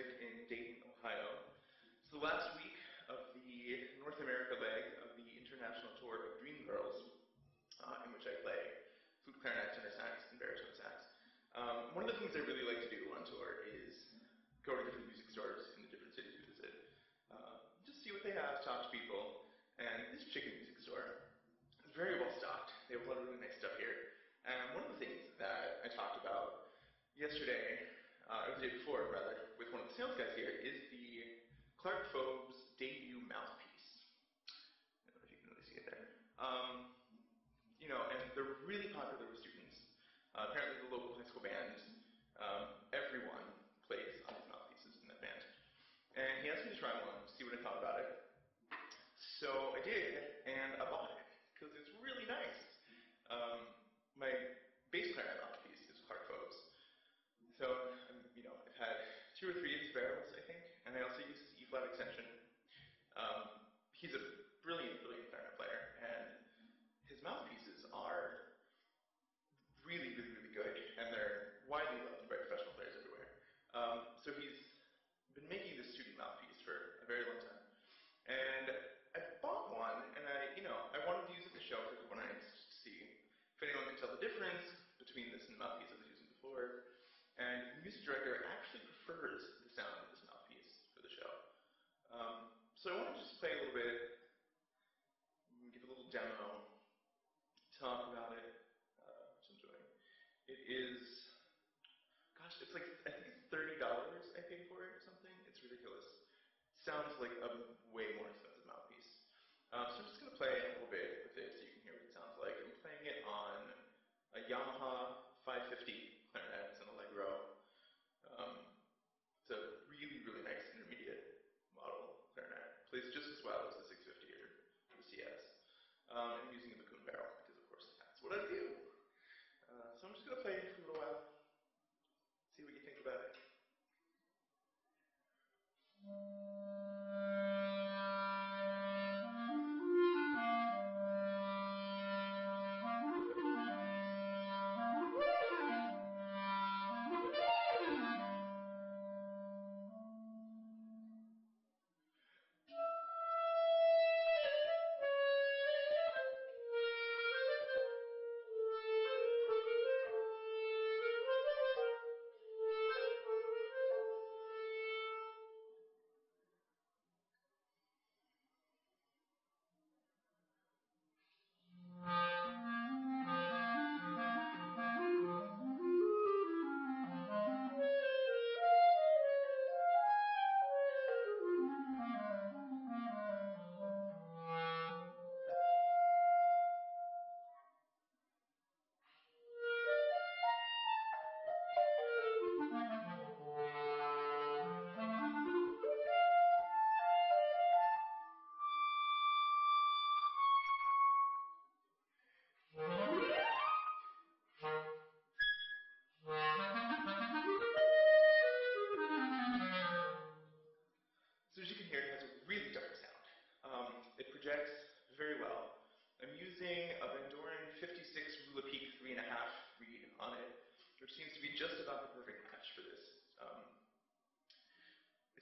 music in Dayton, Ohio. It's the last week of the North America leg of the international tour of Dreamgirls, uh, in which I play flute, clarinet, tenor sax, and baritone sax. Um, one of the things I really like to do on tour is go to different music stores in the different cities we visit. Uh, just see what they have, talk to people. And this chicken music store is very well stocked. They have a lot of really nice stuff here. And one of the things that I talked about yesterday, uh, or the day before rather, with one of the sales guys here, is the Clark Fobes debut mouthpiece. I don't know if you can really see it there. Um, you know, and they're really popular with students. Uh, apparently, the local high school band, um, everyone plays on these mouthpieces in that band. And he asked me to try one, see what I thought about it. So I did, and I bought it because it's really nice. Um, my bass clarinet mouthpiece is Clark Fobes. So, um, you know, I've had two or three of his barrels, I think, and I also use his E-flat extension. Um, he's a brilliant, brilliant clarinet player, and his mouthpieces are really, really, really good, and they're widely loved by professional players everywhere. Um, so he's been making this student mouthpiece for a very long time. And I bought one, and I, you know, I wanted to use it in the show for a couple nights just to see if anyone could tell the difference between this and the mouthpiece I was using before. And the music director actually prefers the sound of this mouthpiece for the show. Um, so I want to just play a little bit, give a little demo, talk about it, uh, which I'm doing. It is, gosh, it's like, I think it's $30 I paid for it or something. It's ridiculous. Sounds like a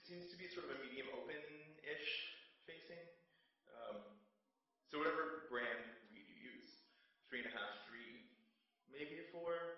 seems to be sort of a medium open-ish facing. Um, so whatever brand you use, three and a half, three, maybe a 4,